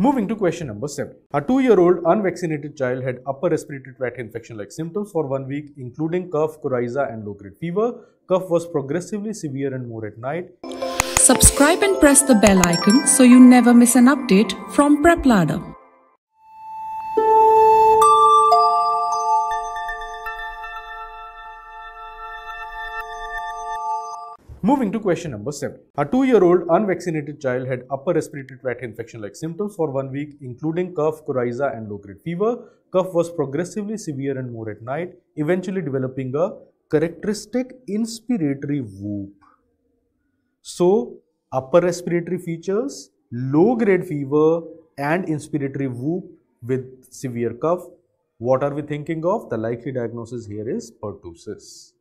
Moving to question number 7. A 2-year-old unvaccinated child had upper respiratory tract infection-like symptoms for one week including cough, coryza and low-grade fever. Cough was progressively severe and more at night. Subscribe and press the bell icon so you never miss an update from PrepLadder. Moving to question number 7. A 2-year-old unvaccinated child had upper respiratory tract infection-like symptoms for one week including cough, coryza and low-grade fever. Cough was progressively severe and more at night, eventually developing a characteristic inspiratory whoop. So, upper respiratory features, low-grade fever and inspiratory whoop with severe cough. What are we thinking of? The likely diagnosis here is pertussis.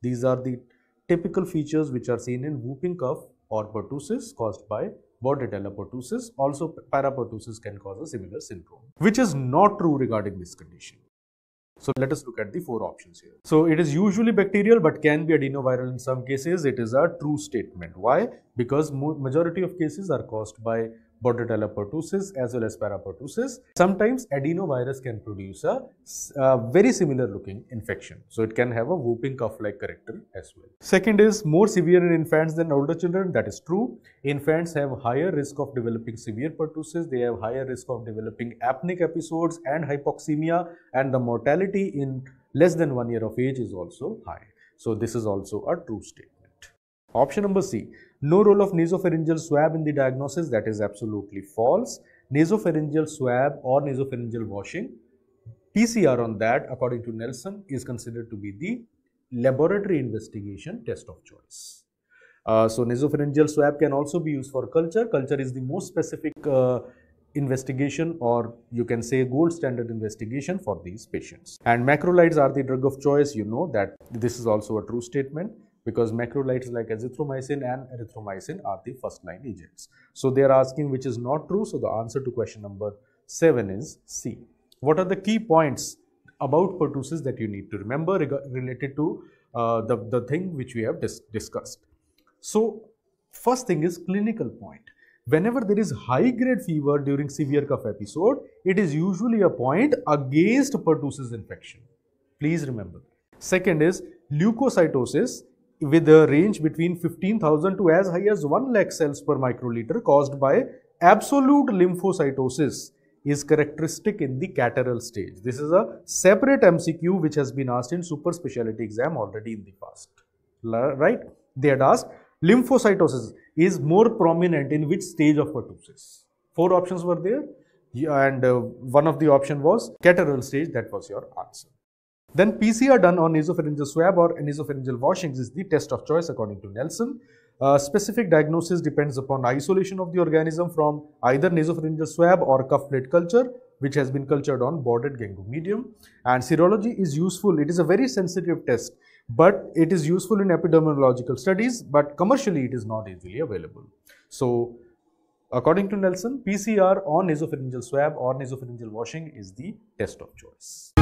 These are the typical features which are seen in whooping cough or pertussis caused by Bordetella pertussis. Also, parapertussis can cause a similar syndrome, which is not true regarding this condition. So, let us look at the four options here. So, it is usually bacterial but can be adenoviral in some cases. It is a true statement. Why? Because majority of cases are caused by Bordetella pertussis as well as parapertussis. Sometimes adenovirus can produce a, very similar looking infection. So it can have a whooping cough like character as well. Second is more severe in infants than older children. That is true. Infants have higher risk of developing severe pertussis. They have higher risk of developing apneic episodes and hypoxemia and the mortality in less than one year of age is also high. So this is also a true statement. Option number C, no role of nasopharyngeal swab in the diagnosis, that is absolutely false. Nasopharyngeal swab or nasopharyngeal washing, PCR on that according to Nelson is considered to be the laboratory investigation test of choice. Uh, so nasopharyngeal swab can also be used for culture. Culture is the most specific uh, investigation or you can say gold standard investigation for these patients. And macrolides are the drug of choice. You know that this is also a true statement because macrolides like azithromycin and erythromycin are the first line agents. So they are asking which is not true. So the answer to question number 7 is C. What are the key points about pertussis that you need to remember related to uh, the, the thing which we have dis discussed. So first thing is clinical point. Whenever there is high grade fever during severe cough episode, it is usually a point against pertussis infection. Please remember. Second is leukocytosis with a range between 15,000 to as high as 1 lakh cells per microliter caused by absolute lymphocytosis is characteristic in the catarrhal stage. This is a separate MCQ which has been asked in super specialty exam already in the past. Right? They had asked lymphocytosis is more prominent in which stage of pertussis? Four options were there and uh, one of the option was catarrhal stage that was your answer. Then PCR done on nasopharyngeal swab or nasopharyngeal washings is the test of choice according to Nelson. Uh, specific diagnosis depends upon isolation of the organism from either nasopharyngeal swab or cough plate culture which has been cultured on Bordet-Gengou medium. And serology is useful. It is a very sensitive test but it is useful in epidemiological studies but commercially it is not easily available. So according to nelson pcr on nasopharyngeal swab or nasopharyngeal washing is the test of choice